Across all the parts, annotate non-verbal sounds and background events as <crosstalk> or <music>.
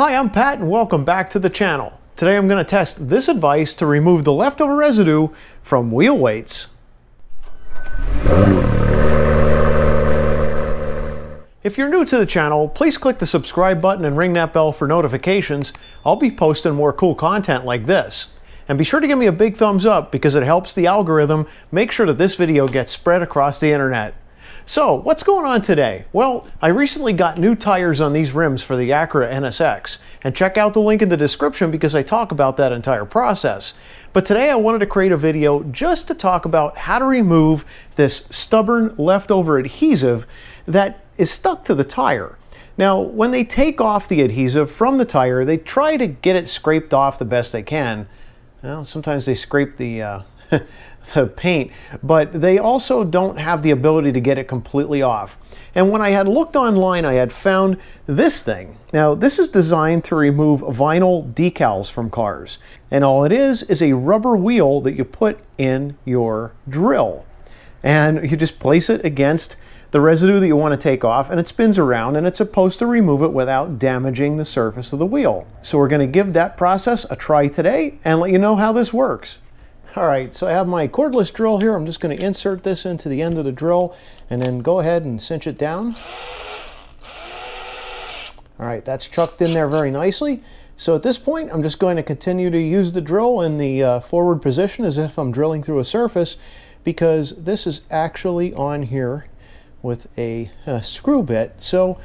Hi, I'm Pat and welcome back to the channel. Today I'm going to test this advice to remove the leftover residue from wheel weights. If you're new to the channel, please click the subscribe button and ring that bell for notifications. I'll be posting more cool content like this. And be sure to give me a big thumbs up because it helps the algorithm make sure that this video gets spread across the internet. So, what's going on today? Well, I recently got new tires on these rims for the Acura NSX, and check out the link in the description because I talk about that entire process. But today I wanted to create a video just to talk about how to remove this stubborn leftover adhesive that is stuck to the tire. Now, when they take off the adhesive from the tire, they try to get it scraped off the best they can. Well, sometimes they scrape the uh, <laughs> the paint, but they also don't have the ability to get it completely off. And when I had looked online, I had found this thing. Now, this is designed to remove vinyl decals from cars. And all it is is a rubber wheel that you put in your drill. And you just place it against the residue that you want to take off and it spins around and it's supposed to remove it without damaging the surface of the wheel. So we're going to give that process a try today and let you know how this works. All right, so I have my cordless drill here. I'm just going to insert this into the end of the drill and then go ahead and cinch it down. All right, that's chucked in there very nicely. So at this point, I'm just going to continue to use the drill in the uh, forward position as if I'm drilling through a surface because this is actually on here with a, a screw bit. So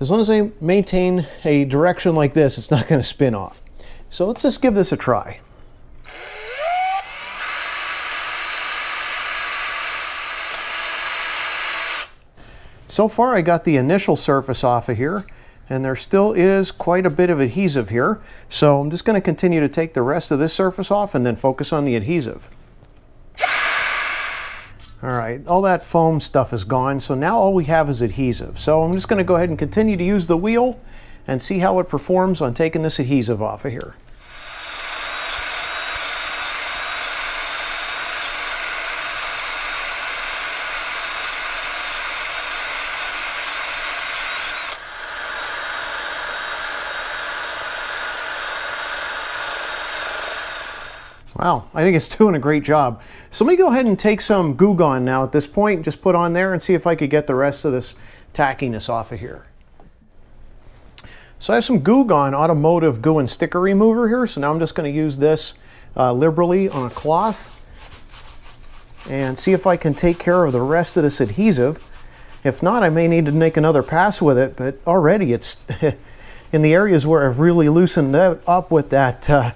as long as I maintain a direction like this, it's not going to spin off. So let's just give this a try. So far I got the initial surface off of here and there still is quite a bit of adhesive here. So I'm just going to continue to take the rest of this surface off and then focus on the adhesive. All right, all that foam stuff is gone, so now all we have is adhesive. So I'm just going to go ahead and continue to use the wheel and see how it performs on taking this adhesive off of here. Wow, I think it's <laughs> doing a great job. So let me go ahead and take some Goo Gone now at this point, just put on there and see if I could get the rest of this tackiness off of here. So I have some Goo Gone Automotive Goo and Sticker Remover here, so now I'm just going to use this uh, liberally on a cloth and see if I can take care of the rest of this adhesive. If not, I may need to make another pass with it, but already it's <laughs> in the areas where I've really loosened up with that uh,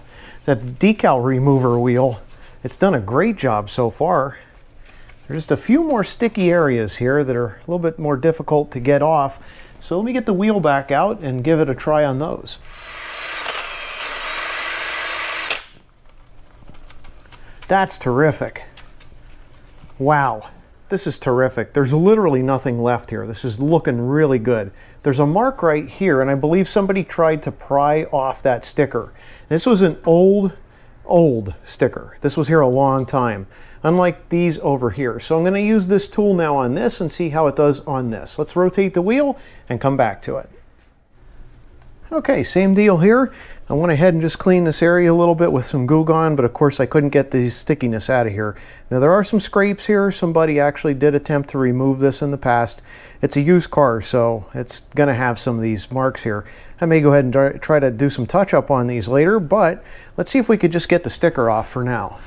that decal remover wheel. It's done a great job so far. There's just a few more sticky areas here that are a little bit more difficult to get off. So let me get the wheel back out and give it a try on those. That's terrific. Wow. This is terrific. There's literally nothing left here. This is looking really good. There's a mark right here, and I believe somebody tried to pry off that sticker. This was an old, old sticker. This was here a long time, unlike these over here. So I'm going to use this tool now on this and see how it does on this. Let's rotate the wheel and come back to it. Okay, same deal here. I went ahead and just cleaned this area a little bit with some Goo Gone, but of course I couldn't get the stickiness out of here. Now there are some scrapes here. Somebody actually did attempt to remove this in the past. It's a used car, so it's going to have some of these marks here. I may go ahead and try to do some touch up on these later, but let's see if we could just get the sticker off for now.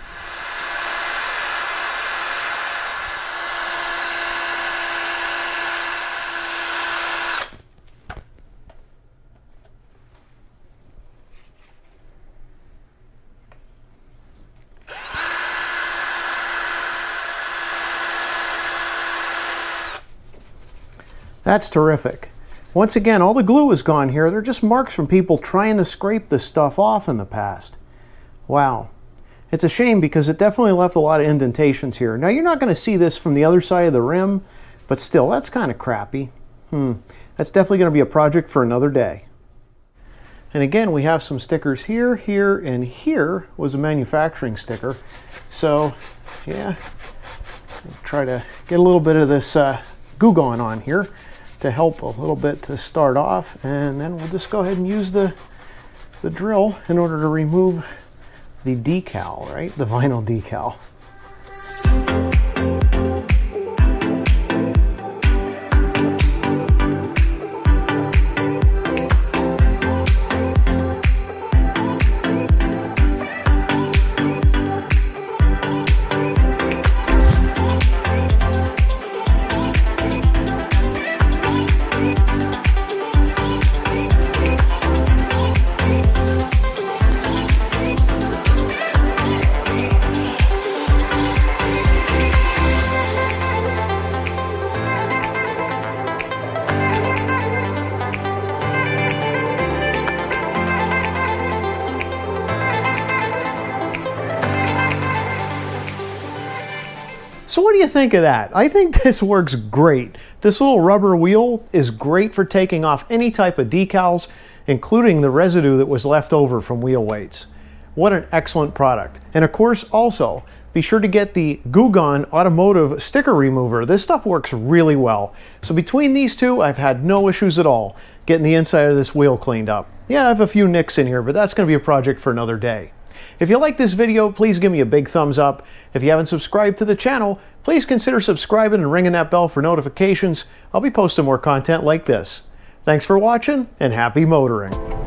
That's terrific. Once again, all the glue is gone here. They're just marks from people trying to scrape this stuff off in the past. Wow. It's a shame because it definitely left a lot of indentations here. Now, you're not going to see this from the other side of the rim, but still, that's kind of crappy. Hmm. That's definitely going to be a project for another day. And again, we have some stickers here, here, and here was a manufacturing sticker. So, yeah, try to get a little bit of this uh, Goo Gone on here. To help a little bit to start off and then we'll just go ahead and use the the drill in order to remove the decal, right? The vinyl decal. So what do you think of that? I think this works great. This little rubber wheel is great for taking off any type of decals, including the residue that was left over from wheel weights. What an excellent product. And of course, also, be sure to get the Goo Gone Automotive Sticker Remover. This stuff works really well. So between these two, I've had no issues at all getting the inside of this wheel cleaned up. Yeah, I have a few nicks in here, but that's going to be a project for another day. If you like this video, please give me a big thumbs up. If you haven't subscribed to the channel, please consider subscribing and ringing that bell for notifications. I'll be posting more content like this. Thanks for watching and happy motoring.